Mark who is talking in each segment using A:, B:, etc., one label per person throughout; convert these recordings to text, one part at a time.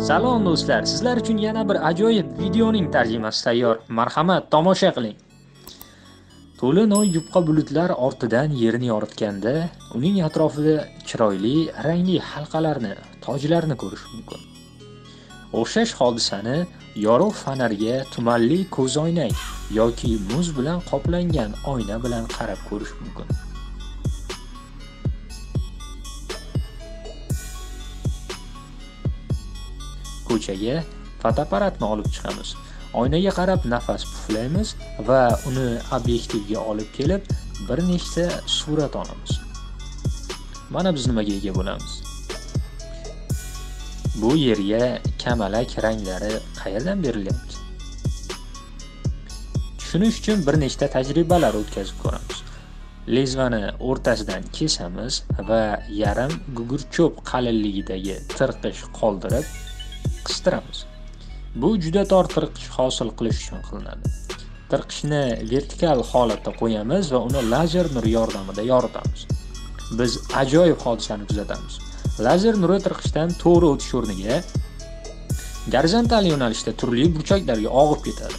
A: Salom do'stlar, sizlar uchun yana bir ajoyib videoning tarjimasi tayyor. Marhamat, tomosha qiling. To'lin oy yupqa bulutlar ortidan yerni yoritganda, uning atrofida chiroyli, rangli halqalarni, tojlarni ko'rish mumkin. O'xshash hodisani yorug' fonarga tumanli ko'zoynak yoki muz bilan qoplangan oyna bilan qarab ko'rish mumkin. Ko'chaga fotoapparatni olib chiqamiz. Oynaga qarab nafas puflaymiz va uni obyektivga olib kelib bir nechta surat olamiz. Mana biz nimaga ega bo'lamiz. Bu yerga kamalak ranglari qayerdan berilyapti? Tushunish uchun bir nechta tajribalar o'tkazib ko'ramiz. Lezvani o'rtasidan kesamiz va yarim gugurcho'p qalinligidagi tirqish qoldirib qistiramiz. Bu juda tor tirqish hosil qilish uchun qilinadi. Tirqishni vertikal holatda qo'yamiz va uni lazer nuri yordamida yoritamiz. Biz ajoyib hodisani kuzatamiz. Lazer nuri tirqishdan to'g'ri o'tish o'rniga gorizontal yo'nalishda turli burchaklarga og'ib ketadi.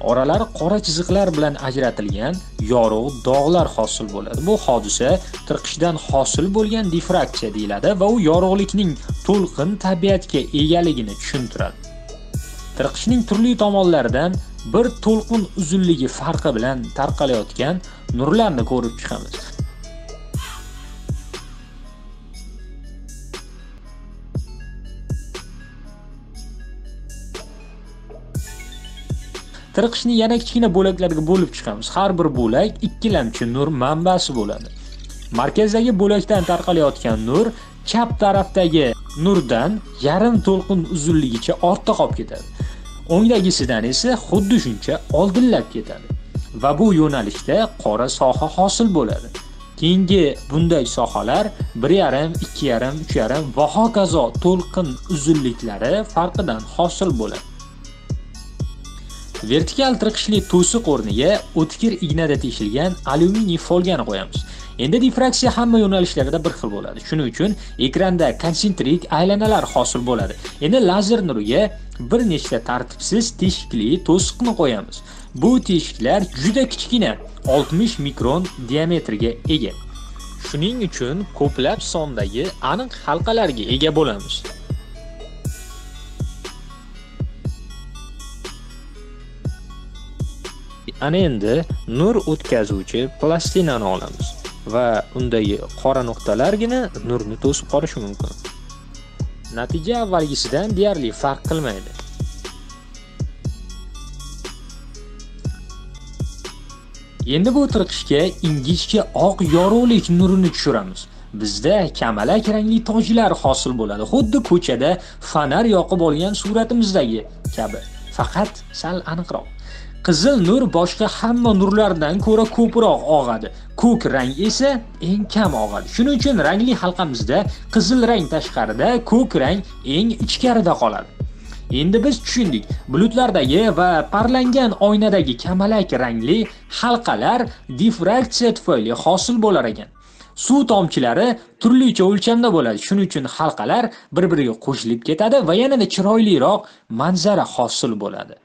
A: Oralari qora chiziqlar bilan ajratilgan yorug' dog'lar hosil bo'ladi. Bu hodisa tirqishdan hosil bo'lgan difraksiya deyiladi va u yorug'likning to'lqin tabiatga egaligini tushuntiradi. Tirqishning turli tomonlaridan bir to'lqin uzunligi farqi bilan tarqalayotgan nurlarni ko'rib chiqamiz. Tirqishni yana kichkina bo'laklarga bo'lib chiqamiz. Har bir bo'lak ikkilamchi nur manbasi bo'ladi. Markazdagi bo'lakdan tarqalayotgan nur chap tarafdagi nurdan yarim to'lqin uzunligicha ortda qolib ketadi. O'ngdagisidan esa xuddi shuncha oldinlab ketadi. Va bu yo'nalishda qora soha hosil bo'ladi. Keyingi bunday sohalar 1,5, 2,5, 3,5 va hokazo to'lqin uzunliklari farqidan hosil bo'ladi. Vertikal tirqishli to'siq o'rniga o'tkir ignada teshilgan alyuminiy folgani qo'yamiz. Endi difraksiya hamma yo'nalishlarida bir xil bo'ladi. Shuning uchun ekranda konsentrik aylanalar hosil bo'ladi. Endi lazer nuriga bir nechta tartibsiz teshikli to'siqni qo'yamiz. Bu teshiklar juda kichkina, 60 mikron diametrga ega. Shuning uchun ko'plab sondagi aniq halqalarga ega bo'lamiz. Ana endi nur o'tkazuvchi plastinani olamiz va undagi qora nuqtalargina nurni to'sib qolishi mumkin. Natija avvalgisidan deyarli farq qilmaydi. Endi bu tirqishga ingichka oq yorug'lik nurini tushiramiz. Bizda kamalak rangli tojlar hosil bo'ladi. Xuddi ko'chada fonar yoqib olgan suratimizdagi kabi, faqat sal aniqroq. Qizil nur boshqa hamma nurlardan ko'ra ko'proq og'adi. Ko'k rang esa eng kam og'adi. Shuning uchun rangli halqamizda qizil rang tashqarida, ko'k rang eng ichkarida qoladi. Endi biz tushundik. Bulutlardagi va parlangan oynadagi kamalak rangli halqalar difraksiya tufayli hosil bo'lar ekan. Suv tomchilari turlicha o'lchamda bo'ladi. Shuning uchun halqalar bir-biriga qo'shilib ketadi va yanada chiroyliroq manzara hosil bo'ladi.